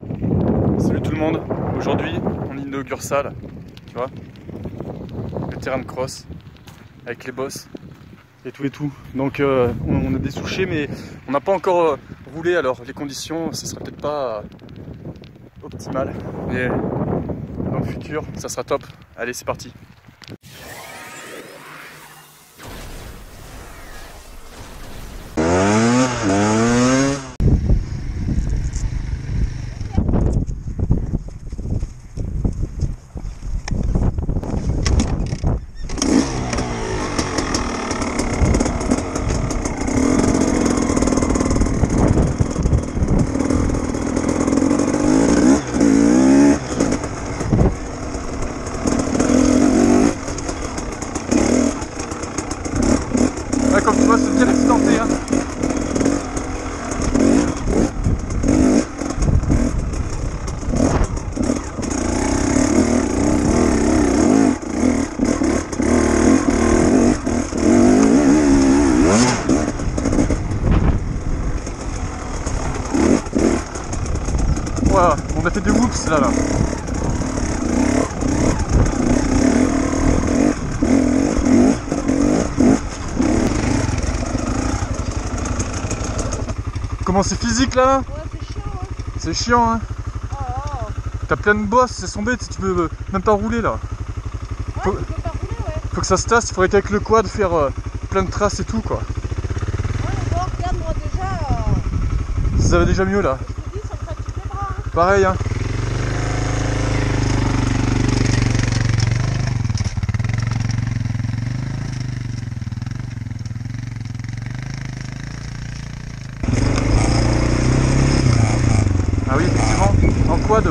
Salut tout le monde, aujourd'hui on inaugure ça là, tu vois, le terrain de cross avec les bosses et tout et tout. Donc euh, on, a des souchés mais on n'a pas encore euh, roulé alors les conditions ce sera peut-être pas optimal mais dans le futur ça sera top. Allez c'est parti. comme tu vois, c'est bien accidenté. Hein. Voilà, on a fait des whoops là là. Comment c'est physique là Ouais, c'est chiant. Hein. C'est chiant hein. Oh, oh. T'as plein de bosses, c'est son bête, tu peux même pas rouler là. Ouais, Faut- tu peux pas rouler, ouais. Faut que ça se tasse, il faudrait qu'avec le quad faire euh, plein de traces et tout quoi. Ouais, mais bon, regarde, moi déjà, euh, Ça va déjà mieux là. je te dis, ça me fatigue les bras. hein. Pareil hein. Ah oui effectivement, en quad.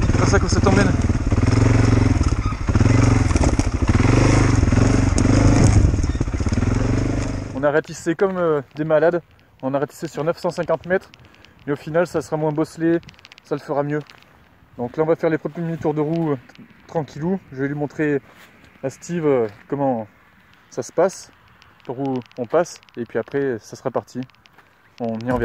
C'est pas ça que ça t'emmène. On a ratissé comme euh, des malades. On a ratissé sur 950 mètres. Mais au final, ça sera moins bosselé. Ça le fera mieux. Donc là, on va faire les premiers tours de roue euh, tranquillou. Je vais lui montrer à Steve euh, comment ça se passe, par où on passe. Et puis après, ça sera parti. On y en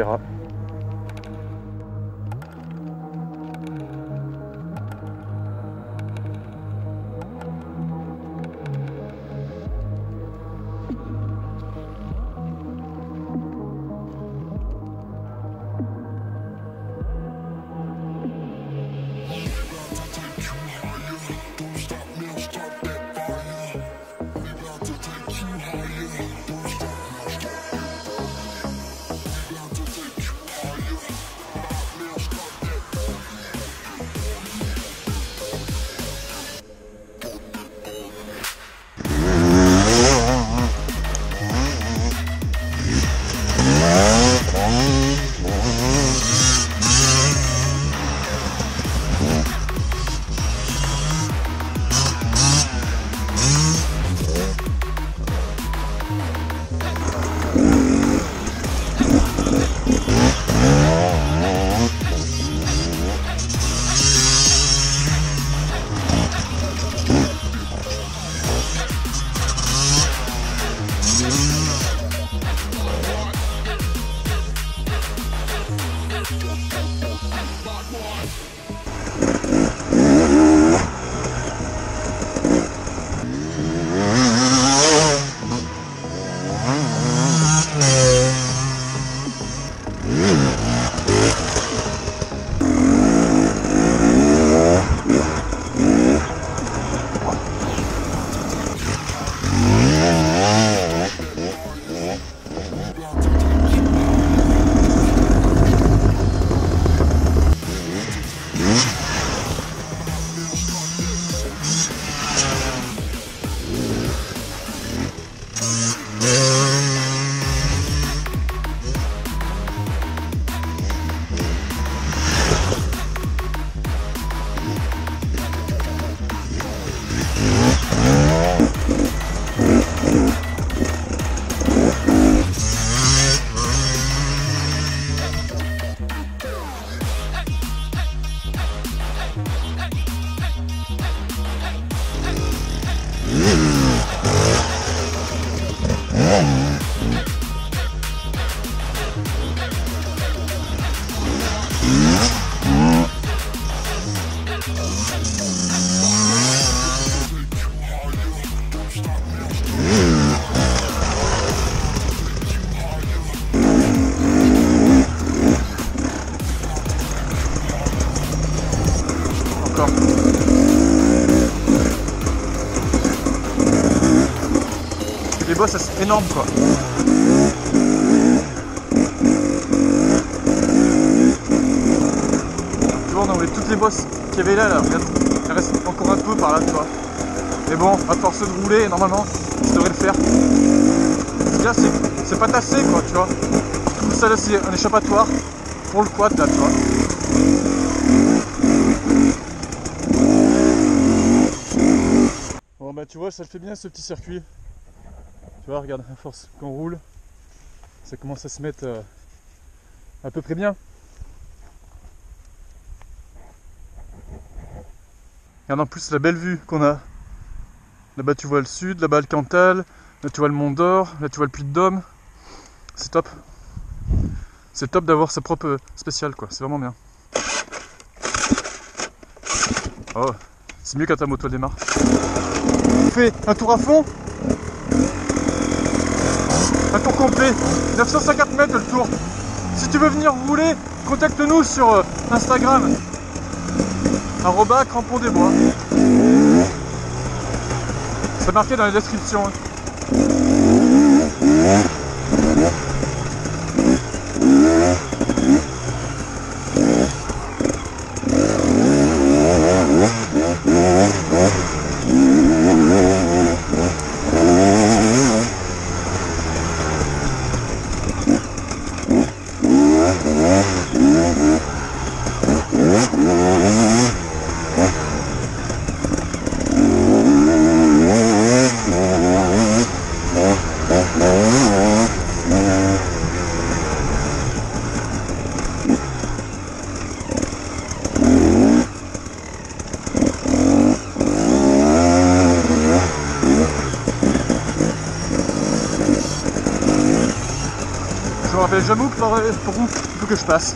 ça c'est énorme quoi. Tu vois, on a enlevé toutes les bosses qu'il y avait là, là. Regarde, il reste encore un peu par là, tu vois. Mais bon, à force de rouler, normalement, ça devrait le faire. Là, c'est pas tassé quoi, tu vois. Tout ça là, c'est un échappatoire pour le quad là, tu vois. Bon bah tu vois, ça le fait bien ce petit circuit. Tu vois, regarde, à force qu'on roule, ça commence à se mettre euh, à peu près bien. Regarde en plus la belle vue qu'on a. Là-bas tu vois le sud, là-bas le Cantal, là tu vois le Mont d'Or, là tu vois le Puy de Dôme. C'est top. C'est top d'avoir sa propre spéciale quoi, c'est vraiment bien. Oh, c'est mieux quand ta moto démarre. On fait un tour à fond Un tour complet 950 mètres le tour Si tu veux venir rouler, contacte-nous sur euh, Instagram arroba crampon des bois. C'est marqué dans la description. Rappelle par, par où? Il faut que je passe?